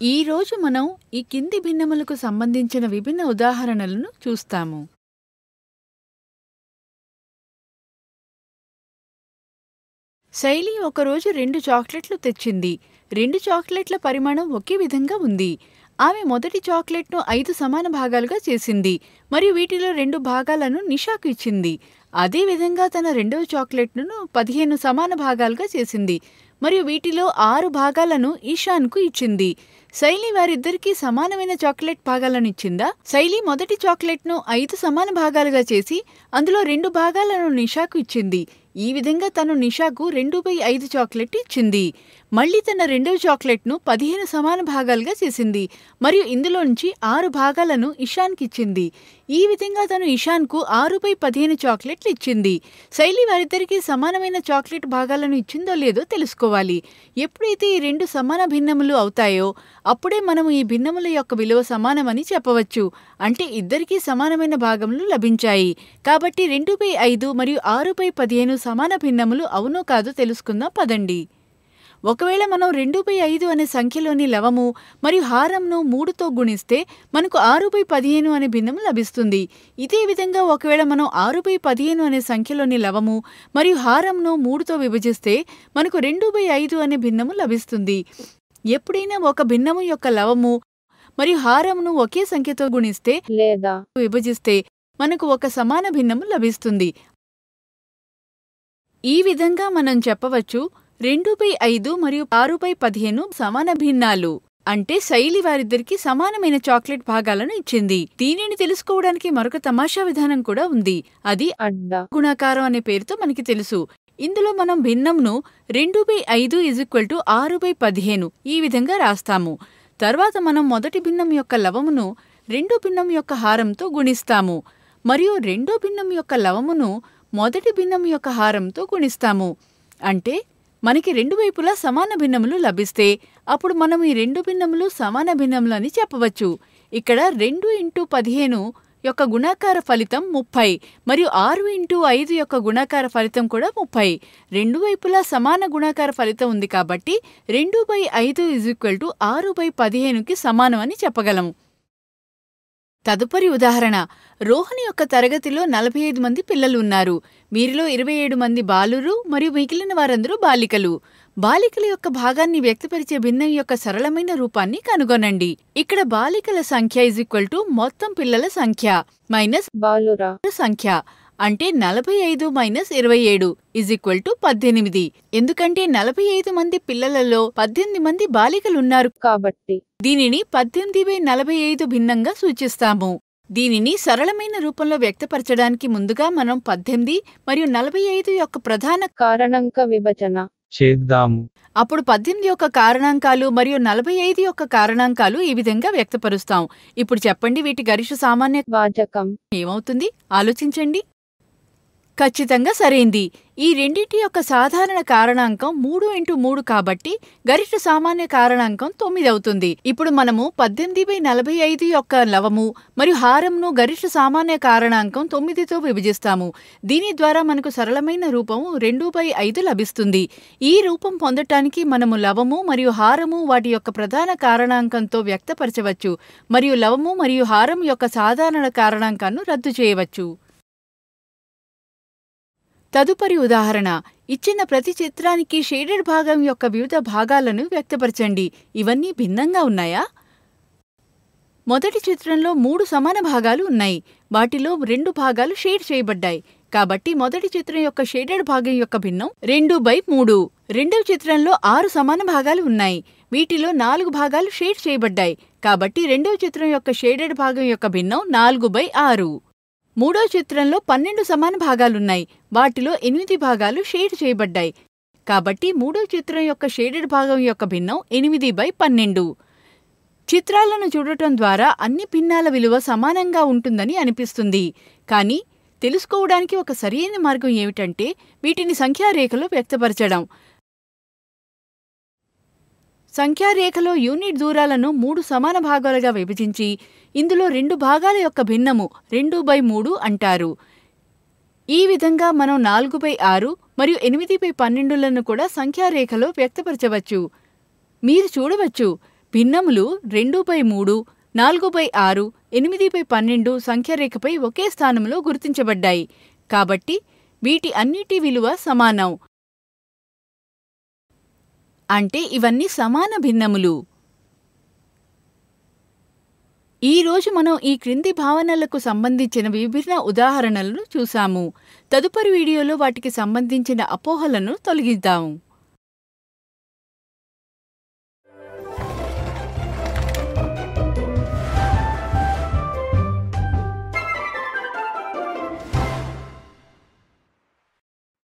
ఈ రోజు మనం ఈ కింది భిన్నములకు సంబంధించిన విభిన్న ఉదాహరణలను చూస్తాము. శైలి ఒకరోజు రెండు చాక్లెట్లు తెచ్చింది. రెండు చాక్లెట్ల పరిమాణం ఒకే విధంగా ఉంది. ఆమె మొదటి చాక్లెట్ను ఐదు సమాన భాగాలుగా చేసింది మరియు వీటిలో రెండు భాగాలను నిషాకు ఇచ్చింది. అదేవిధంగా తన రెండవ చాక్లెట్ను పదిహేను సమాన భాగాలుగా చేసింది. మరియు వీటిలో ఆరు భాగాలను ఈశాన్కు ఇచ్చింది. శైలి వారిద్దరికీ సమానమైన చాక్లెట్ భాగాలను ఇచ్చిందా? శైలి మొదటి చాక్లెట్ను ఐదు సమాన భాగాలుగా చేసి అందులో రెండు భాగాలను నిషాకు ఇచ్చింది. ఈ విధంగా తను నిషాకు రెండు బై ఐదు చాక్లెట్ ఇచ్చింది. మళ్ళీ తన రెండవ చాక్లెట్ను పదిహేను సమాన భాగాలుగా చేసింది. మరియు ఇందులో నుంచి ఆరు భాగాలను ఇషాన్కి ఇచ్చింది ఈ విధంగా తను ఇషాన్కు ఆరుపై పదిహేను చాక్లెట్లు ఇచ్చింది. శైలి వారిద్దరికీ సమానమైన చాక్లెట్ భాగాలను ఇచ్చిందో లేదో తెలుసుకోవాలి. ఎప్పుడైతే ఈ రెండు సమాన భిన్నములు అవుతాయో అప్పుడే మనము ఈ భిన్నముల యొక్క విలువ సమానమని చెప్పవచ్చు. అంటే ఇద్దరికీ సమానమైన భాగములు లభించాయి. కాబట్టి రెండుపై ఐదు మరియు ఆరుపై పదిహేను సమాన భిన్నములు అవునో కాదో తెలుసుకుందాం పదండి. ఒకవేళ మనం రెండు బై ఐదు అనే సంఖ్యలోని లవము మరియు హారంను మూడుతో గుణిస్తే మనకు ఆరు బై పదిహేను అనే భిన్నము లభిస్తుంది. ఇదే విధంగా ఒకవేళ మనం ఆరు బై పదిహేను అనే సంఖ్యలోని లవము మరియు హారంను మూడుతో విభజిస్తే మనకు రెండు బై ఐదు అనే భిన్నము లభిస్తుంది. ఎప్పుడైనా ఒక భిన్నము యొక్క లవము మరియు హారమును ఒకే సంఖ్యతో గుణిస్తే లేదా విభజిస్తే మనకు ఒక సమాన భిన్నము లభిస్తుంది. ఈ విధంగా మనం చెప్పవచ్చు రెండు బై ఐదు మరియు ఆరు బై పదిహేను సమాన భిన్నాలు. అంటే శైలి వారిద్దరికి సమానమైన చాక్లెట్ భాగాలను ఇచ్చింది. దీనిని తెలుసుకోవడానికి మరొక తమాషా విధానం కూడా ఉంది. అది అడ్డ గుణాకారం అనే పేరుతో మనకి తెలుసు. ఇందులో మనం భిన్నంను రెండు బై ఐదు ఈక్వల్ టు ఆరు బై పదిహేను ఈ విధంగా రాస్తాము. తర్వాత మనం మొదటి భిన్నం యొక్క లవమును రెండో భిన్నం యొక్క హారంతో గుణిస్తాము. మరియు రెండో భిన్నం యొక్క లవమును మొదటి భిన్నం యొక్క హారంతో గుణిస్తాము. అంటే మనకి రెండు వైపులా సమాన భిన్నములు లభిస్తే అప్పుడు మనం ఈ రెండు భిన్నములు సమాన భిన్నములు అని చెప్పవచ్చు. ఇక్కడ రెండు ఇంటూ పదిహేను యొక్క గుణాకార ఫలితం ముప్పై మరియు ఆరు ఇంటూ ఐదు యొక్క గుణాకార ఫలితం కూడా ముప్పై. రెండు వైపులా సమాన గుణాకార ఫలితం ఉంది కాబట్టి రెండు బై ఐదు ఇజ్ ఈక్వల్ టు ఆరు బై పదిహేనుకి సమానం అని చెప్పగలము తదుపరి ఉదాహరణ. రోహణి యొక్క తరగతిలో నలభై ఐదు మంది పిల్లలు ఉన్నారు వీరిలో ఇరవై ఏడు మంది బాలురు మరియు మిగిలిన వారందరూ బాలికలు. బాలికల యొక్క భాగాన్ని వ్యక్తపరిచే భిన్నం యొక్క సరళమైన రూపాన్ని కనుగొనండి. ఇక్కడ బాలికల సంఖ్య ఇజ్ ఈక్వల్ టు మొత్తం పిల్లల సంఖ్య మైనస్ బాలురా సంఖ్య. అంటే నలభై ఐదు మైనస్ ఇరవై ఏడు ఇజ్ ఈక్వల్ టు పద్దెనిమిది. ఎందుకంటే నలభై ఐదు మంది పిల్లలలో పద్దెనిమిది మంది బాలికలున్నారు. కాబట్టి దీనిని పద్దెనిమిది బై నలభై ఐదు భిన్నంగా సూచిస్తాము. దీనిని సరళమైన రూపంలో వ్యక్తపరచడానికి ముందుగా మనం పద్దెనిమిది మరియు నలభై ఐదు యొక్క ప్రధాన కారణాంక విభజన చేద్దాము. అప్పుడు పద్దెనిమిది యొక్క కారణాంకాలు మరియు నలభై ఐదు యొక్క కారణాంకాలు ఈ విధంగా వ్యక్తపరుస్తాం. ఇప్పుడు చెప్పండి వీటి గరిష్ట సామాన్య వాచకం ఏమవుతుంది? ఆలోచించండి. ఖచ్చితంగా సరైంది. ఈ రెండింటి యొక్క సాధారణ కారణాంకం మూడు ఇంటూ మూడు కాబట్టి గరిష్ట సామాన్య కారణాంకం తొమ్మిది అవుతుంది. ఇప్పుడు మనము పద్దెనిమిది బై నలభై ఐదు యొక్క లవము మరియు హారంను గరిష్ట సామాన్య కారణాంకం తొమ్మిదితో విభజిస్తాము. దీని ద్వారా మనకు సరళమైన రూపము రెండు బై ఐదు లభిస్తుంది. ఈ రూపం పొందటానికి మనము లవము మరియు హారము వాటి యొక్క ప్రధాన కారణాంకంతో వ్యక్తపరచవచ్చు మరియు లవము మరియు హారం యొక్క సాధారణ కారణాంకాన్ని రద్దు చేయవచ్చు. తదుపరి ఉదాహరణ. ఇచ్చిన ప్రతి చిత్రానికి షేడెడ్ భాగం యొక్క వివిధ భాగాలను వ్యక్తపరచండి. ఇవన్నీ భిన్నంగా ఉన్నాయా? మొదటి చిత్రంలో మూడు సమాన భాగాలు ఉన్నాయి. వాటిలో రెండు భాగాలు షేడ్ చేయబడ్డాయి. కాబట్టి మొదటి చిత్రం యొక్క షేడెడ్ భాగం యొక్క భిన్నం రెండు బై మూడు. రెండవ చిత్రంలో ఆరు సమాన భాగాలు ఉన్నాయి. వీటిలో నాలుగు భాగాలు షేడ్ చేయబడ్డాయి. కాబట్టి రెండవ చిత్రం యొక్క షేడెడ్ భాగం యొక్క భిన్నం నాలుగు బై ఆరు. మూడో చిత్రంలో పన్నెండు సమాన భాగాలున్నాయి. వాటిలో ఎనిమిది భాగాలు షేడ్ చేయబడ్డాయి. కాబట్టి మూడో చిత్రం యొక్క షేడెడ్ భాగం యొక్క భిన్నం ఎనిమిది బై పన్నెండు. చిత్రాలను చూడటం ద్వారా అన్ని భిన్నాల విలువ సమానంగా ఉంటుందని అనిపిస్తుంది. కానీ తెలుసుకోవడానికి ఒక సరియైన మార్గం ఏమిటంటే వీటిని సంఖ్యారేఖలో వ్యక్తపరచడం. సంఖ్యారేఖలో యూనిట్ దూరాలను మూడు సమాన భాగాలుగా విభజించి ఇందులో రెండు భాగాల యొక్క భిన్నము రెండు బై మూడు అంటారు. ఈ విధంగా మనం నాలుగు బై ఆరు మరియు ఎనిమిది బై పన్నెండులను కూడా సంఖ్యారేఖలో వ్యక్తపరచవచ్చు. మీరు చూడవచ్చు భిన్నములు రెండు బై మూడు నాలుగు బై ఆరు ఎనిమిది బై పన్నెండు సంఖ్యారేఖపై ఒకే స్థానంలో గుర్తించబడ్డాయి. కాబట్టి వీటి అన్నిటి విలువ సమానం. అంటే ఇవన్నీ సమాన భిన్నములు. ఈ రోజు మనం ఈ క్రింది భావనలకు సంబంధించిన విభిన్న ఉదాహరణలను చూసాము తదుపరి వీడియోలో వాటికి సంబంధించిన అపోహలను తొలగిద్దాము.